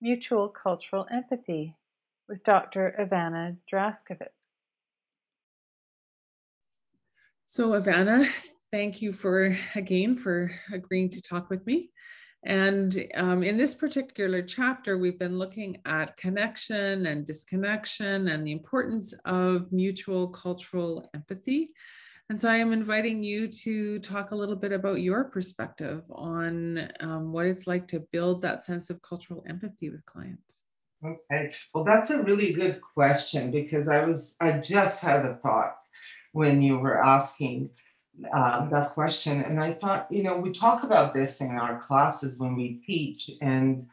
Mutual Cultural Empathy with Dr. Ivana Djuraskovic. So, Ivana, thank you for again for agreeing to talk with me. And um, in this particular chapter, we've been looking at connection and disconnection and the importance of mutual cultural empathy. And so I am inviting you to talk a little bit about your perspective on um, what it's like to build that sense of cultural empathy with clients. Okay, well, that's a really good question because I was, I just had a thought when you were asking um, that question. And I thought, you know, we talk about this in our classes when we teach, and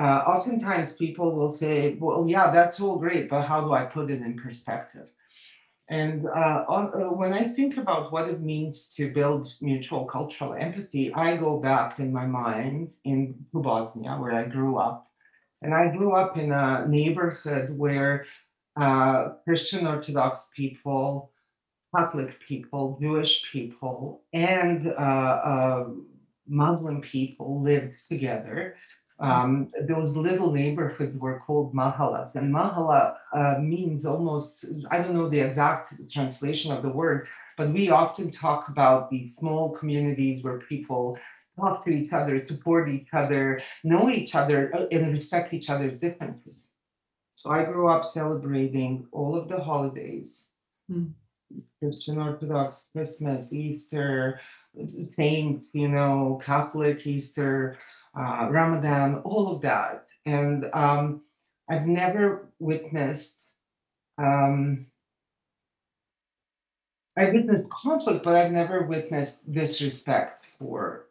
uh, oftentimes people will say, well, yeah, that's all great, but how do I put it in perspective? And uh, on, uh, when I think about what it means to build mutual cultural empathy, I go back in my mind in Bosnia, where I grew up. And I grew up in a neighborhood where uh, Christian Orthodox people Catholic people, Jewish people, and uh, uh, Muslim people lived together. Um, those little neighborhoods were called mahallas, and mahala uh, means almost, I don't know the exact translation of the word, but we often talk about these small communities where people talk to each other, support each other, know each other, uh, and respect each other's differences. So I grew up celebrating all of the holidays. Mm. Christian Orthodox Christmas, Easter, saints, you know, Catholic Easter, uh, Ramadan, all of that. And um, I've never witnessed, um, I witnessed conflict, but I've never witnessed disrespect for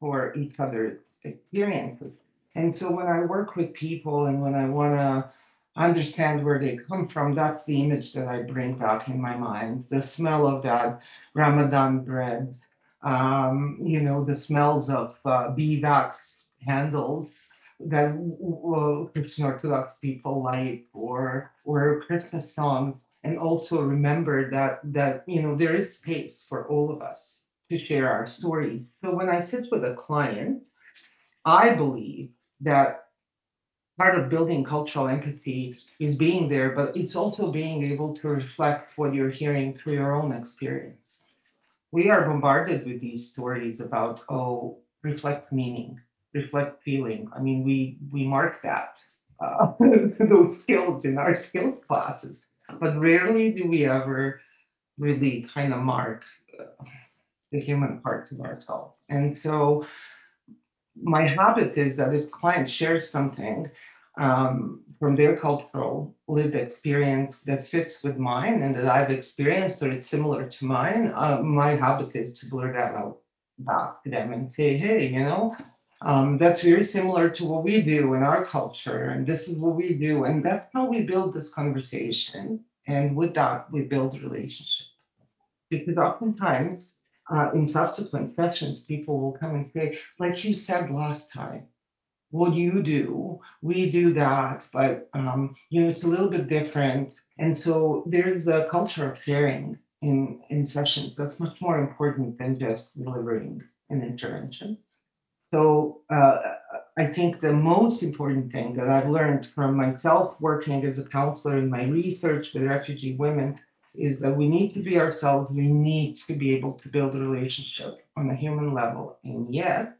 for each other's experiences. And so when I work with people and when I want to understand where they come from, that's the image that I bring back in my mind. The smell of that Ramadan bread, um, you know, the smells of uh, beeswax handles that Christian Orthodox people like, or or Christmas song, and also remember that that you know there is space for all of us to share our story. So when I sit with a client, I believe that part of building cultural empathy is being there, but it's also being able to reflect what you're hearing through your own experience. We are bombarded with these stories about, oh, reflect meaning, reflect feeling. I mean, we we mark that uh, those skills in our skills classes, but rarely do we ever really kind of mark uh, the human parts of ourselves. And so my habit is that if client shares something um, from their cultural lived experience that fits with mine and that I've experienced or it's similar to mine, uh, my habit is to blur that out back to them and say, hey, you know, um, that's very similar to what we do in our culture, and this is what we do, and that's how we build this conversation. And with that, we build relationship. Because oftentimes, uh, in subsequent sessions, people will come and say, like you said last time, what you do, we do that, but um, you know, it's a little bit different. And so there's a culture of sharing in, in sessions that's much more important than just delivering an intervention. So uh, I think the most important thing that I've learned from myself working as a counselor in my research with refugee women is that we need to be ourselves. We need to be able to build a relationship on a human level. And yet,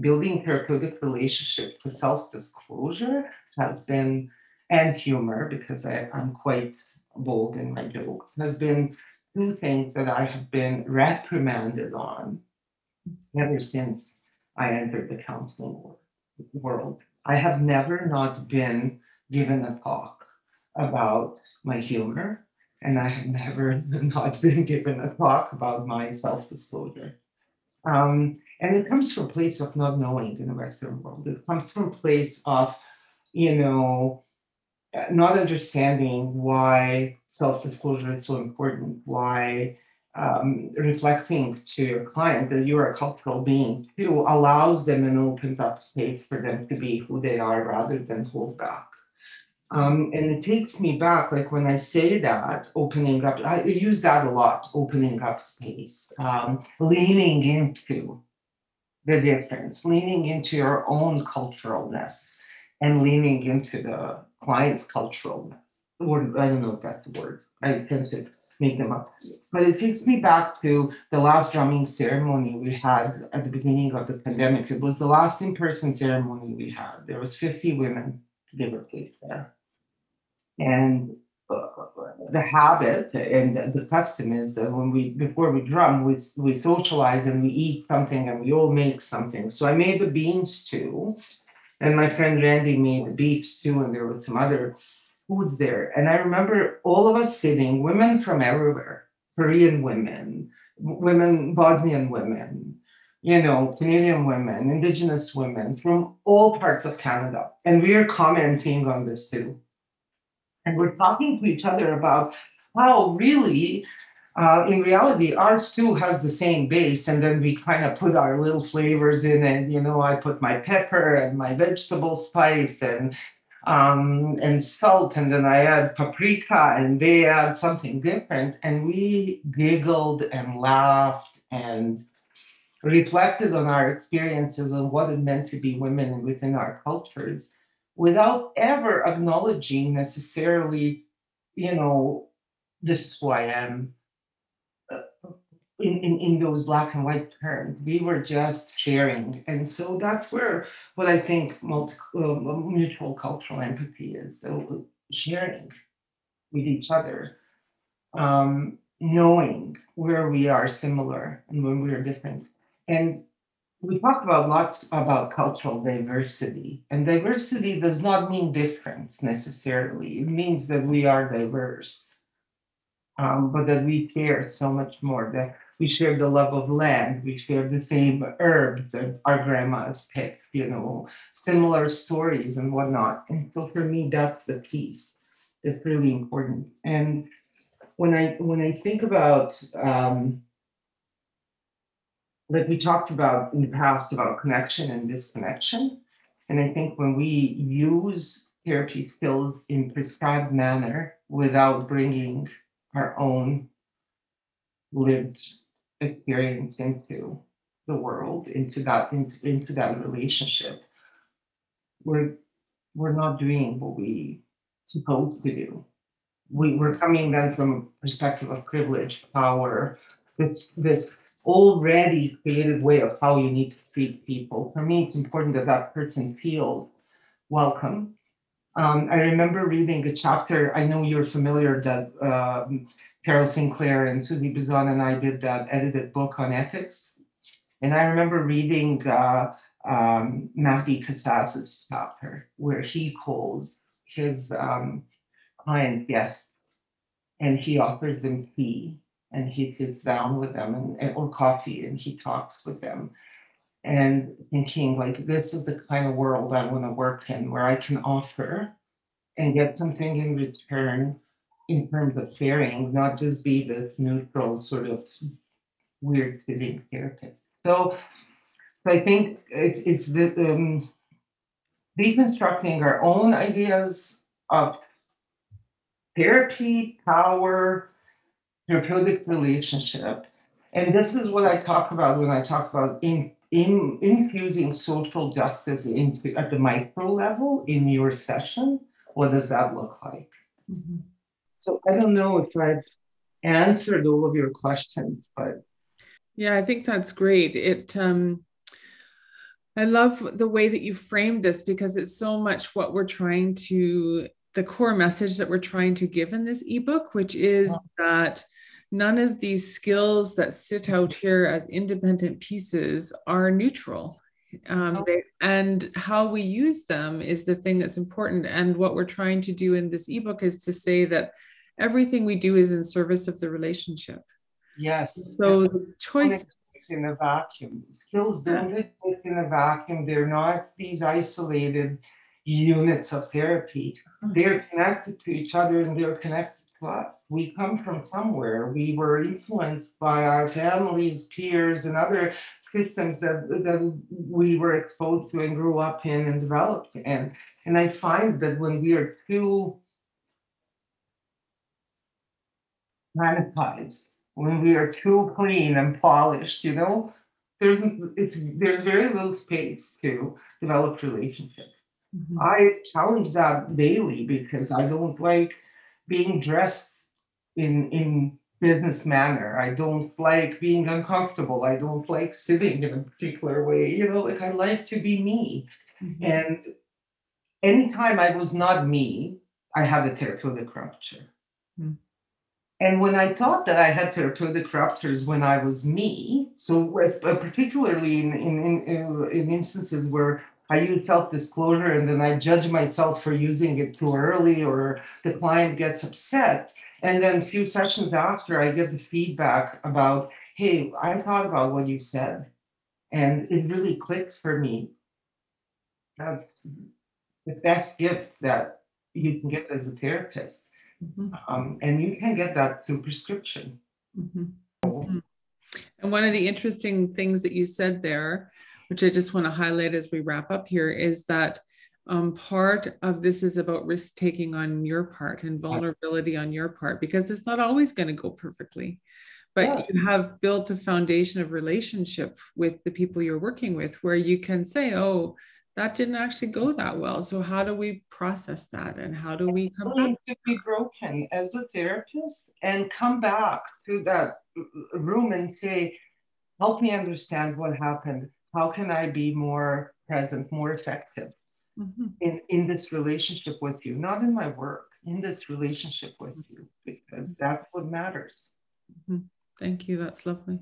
building therapeutic relationship with self-disclosure has been and humor because I, I'm quite bold in my jokes has been two things that I have been reprimanded on ever since I entered the counseling world. I have never not been given a talk about my humor, and I have never not been given a talk about my self-disclosure. Um, and it comes from a place of not knowing in the Western world. It comes from a place of, you know, not understanding why self-disclosure is so important, why um, reflecting to your client that you're a cultural being too allows them and opens up space for them to be who they are rather than hold back. Um, and it takes me back, like when I say that, opening up, I use that a lot, opening up space, um, leaning into the difference, leaning into your own culturalness. and leaning into the client's cultural or I don't know if that's the word. I tend to make them up. But it takes me back to the last drumming ceremony we had at the beginning of the pandemic. It was the last in-person ceremony we had. There was 50 women, give or take there. And uh, the habit and the custom is that when we before we drum, we we socialize and we eat something and we all make something. So I made the bean stew, and my friend Randy made the beef stew, and there was some other foods there. And I remember all of us sitting, women from everywhere, Korean women, women, Bosnian women, you know, Canadian women, Indigenous women from all parts of Canada, and we are commenting on this too. And we're talking to each other about how really uh, in reality ours too has the same base. And then we kind of put our little flavors in and you know i put my pepper and my vegetable spice and um, and salt and then i add paprika and they add something different and we giggled and laughed and reflected on our experiences and what it meant to be women within our cultures without ever acknowledging necessarily, you know, this is who I am. In, in, in those black and white terms, we were just sharing, and so that's where what I think multi, uh, mutual cultural empathy is. So sharing with each other, um, knowing where we are similar and when we are different, and we talk about lots about cultural diversity, and diversity does not mean difference necessarily. It means that we are diverse, um, but that we share so much more. That we share the love of land, we share the same herbs that our grandmas picked, you know, similar stories and whatnot. And so for me, that's the piece that's really important. And when I when I think about um, like we talked about in the past about connection and disconnection. And I think when we use therapy skills in prescribed manner without bringing our own lived experience into the world, into that into, into that relationship, we're we're not doing what we supposed to do. We, we're coming then from perspective of privilege, power, this this already created way of how you need to treat people. For me, it's important that that person feels welcome. Um, I remember reading a chapter. I know you're familiar that um, Carol Sinclair and Susie Bazan and I did that edited book on ethics. And I remember reading uh, um, chapter where he calls his um, client guests and he offers them tea and he sits down with them and, and- or coffee and he talks with them. And thinking like this is the kind of world I want to work in where I can offer and get something in return in terms of sharing, not just be this neutral sort of weird sitting therapist. So, so I think it's it's the um, deconstructing our own ideas of therapy, power, therapeutic relationship. And this is what I talk about when I talk about in, in infusing social justice into at the micro level in your session. What does that look like? Mhm. So I don't know if I've answered all of your questions, but Yeah, I think that's great. It um I love the way that you framed this because it's so much what we're trying to the core message that we're trying to give in this ebook, which is that none of these skills that sit out here as independent pieces are neutral. Um, they, and how we use them is the thing that's important. And what we're trying to do in this ebook is to say that everything we do is in service of the relationship. yes. So the choice, in a vacuum. Skills don't exist in a vacuum. They're not these isolated units of therapy. Mm-hmm. They're connected to each other and they're connected to us. We come from somewhere. We were influenced by our families, peers, and other systems that, that we were exposed to and grew up in and developed in. And I find that when we are too sanitized, when we are too clean and polished, you know, there's it's there's very little space to develop relationships. Mhm. I challenge that daily because I don't like being dressed in in business manner. I don't like being uncomfortable. I don't like sitting in a particular way. You know, like I like to be me. Mhm. And anytime I was not me, I had a therapeutic rupture. Hmm. And when I thought that I had therapeutic ruptures when I was me, so uh, particularly in, in, in, uh, in instances where I use self disclosure and then I judge myself for using it too early or the client gets upset. And then a few sessions after, I get the feedback about, hey, I thought about what you said and it really clicked for me. That's the best gift that you can get as a therapist. Mhm. Um, and you can get that through prescription. Mhm. Mhm. And one of the interesting things that you said there, which I just want to highlight as we wrap up here, is that um, part of this is about risk taking on your part and vulnerability on your part, because it's not always going to go perfectly. But Yes. you have built a foundation of relationship with the people you're working with where you can say, oh, that didn't actually go that well. So, how do we process that? And how do we come back? to be broken as a therapist and come back to that room and say, help me understand what happened. How can I be more present, more effective Mhm. in, in this relationship with you? Not in my work, in this relationship with you, because that's what matters. Thank you. That's lovely.